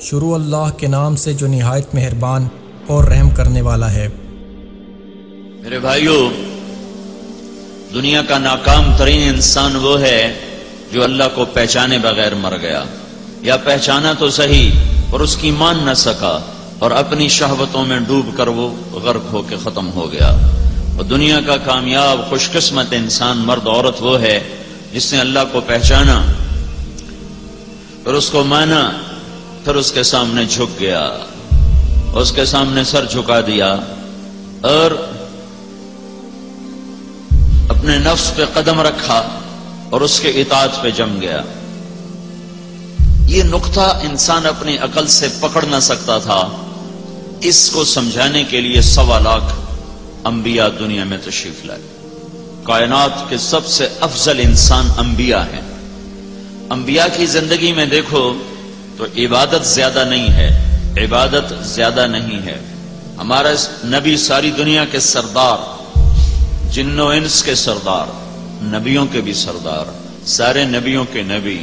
शुरू अल्लाह के नाम से जो निहायत मेहरबान और रहम करने वाला है। मेरे भाइयों दुनिया का नाकाम तरीन इंसान वो है जो अल्लाह को पहचाने बगैर मर गया। या पहचाना तो सही और उसकी मान न सका। और अपनी शहवतों में डूब कर वो गर्क होकर खत्म हो गया। और दुनिया का कामयाब, खुशकस्मत इंसान, मर्द, औरत वो है, जिसने अल्लाह को पहचाना, फिर उसको माना, फिर उसके सामने झुक गया, उसके सामने सर झुका दिया, और अपने नफ्स पे कदम रखा और उसके इताद पे जम गया। ये नुकता इंसान अपनी अकल से पकड़ ना सकता था। इसको समझाने के लिए सवा लाख अंबिया दुनिया में तशरीफ़ लाए। कायनात के सबसे अफजल इंसान अंबिया हैं। अंबिया की ज़िंदगी में देखो तो इबादत ज़्यादा नहीं है, इबादत ज़्यादा नहीं है। हमारा नबी सारी दुनिया के सरदार, जिन्नो इंस के सरदार, नबियों के भी सरदार, सारे नबियों के नबी,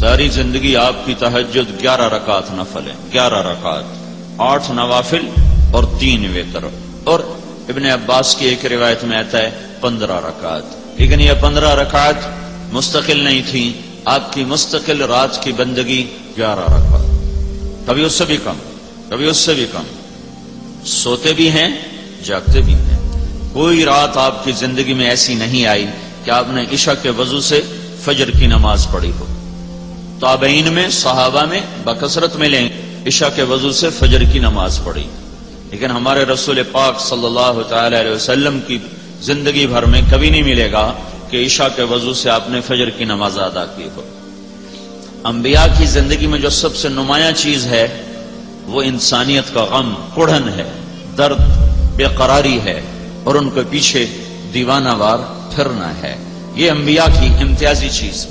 सारी ज़िंदगी आपकी तहजद ग्यारह रकात नफल है, ग्यारह रकात। आठ नवाफिल और तीन वेतर। और इबन अब्बास की एक रिवायत में आता है, पंद्रह रकात। लेकिन यह पंद्रह रकात मुस्तकिल नहीं थी। आपकी मुस्तकिल रात की बंदगी ग्यारह रकात। कभी उससे भी कम, कभी उससे भी कम। सोते भी हैं, जागते भी हैं। कोई रात आपकी ज़िंदगी में ऐसी नहीं आई कि आपने ईशा के वज़ू से फजर की नमाज़ पढ़ी हो। ताबईन में, सहाबा में बकसरत मिलें ईशा के वज़ू से फजर की नमाज़ पढ़ी। लेकिन हमारे रसूल पाक सल्लल्लाहु अलैहि वसल्लम की ज़िंदगी भर में कभी नहीं मिलेगा कि ईशा के वज़ू से आपने फजर की नमाज़ अदा की हो। अंबिया की ज़िंदगी में जो सबसे नुमाया चीज़ है, वो इंसानियत का गम, कुढ़न है, दर्द, बेकरारी है, और उनके पीछे दीवानावार फिरना है। ये अंबिया की इम्तियाजी चीज़।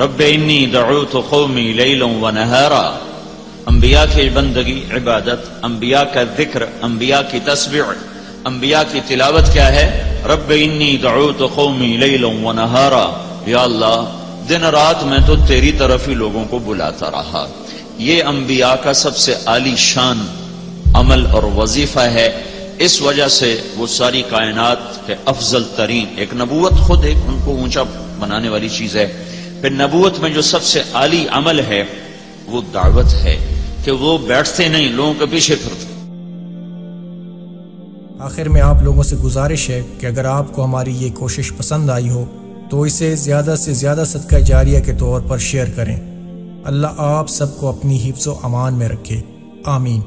रब इन्नी तो कौमी लैलों व नहरा। अंबिया की बंदगी, इबादत, अंबिया का ज़िक्र, अंबिया की तस्वीर अंबिया की तिलावत क्या है? रब इन्नी तो कौमी लैलों व नहारा। या अल्लाह, दिन रात मैं तो तेरी तरफ़ ही लोगों को बुलाता रहा। ये अंबिया का सबसे आली शान अमल और वजीफा है। इस वजह से वो सारी कायनात के अफजल तरीन, एक नबूत खुद एक उनको ऊँचा बनाने वाली चीज़ है। फिर नबूत में जो सबसे आली अमल है, वो दावत है। कि वो बैठते नहीं, लोगों के पीछे फिरते। आखिर में आप लोगों से गुजारिश है कि अगर आपको हमारी ये कोशिश पसंद आई हो तो इसे ज़्यादा से ज़्यादा सदका जारिया के तौर पर शेयर करें। अल्लाह आप सबको अपनी हिफ्स अमान में रखे। आमीन।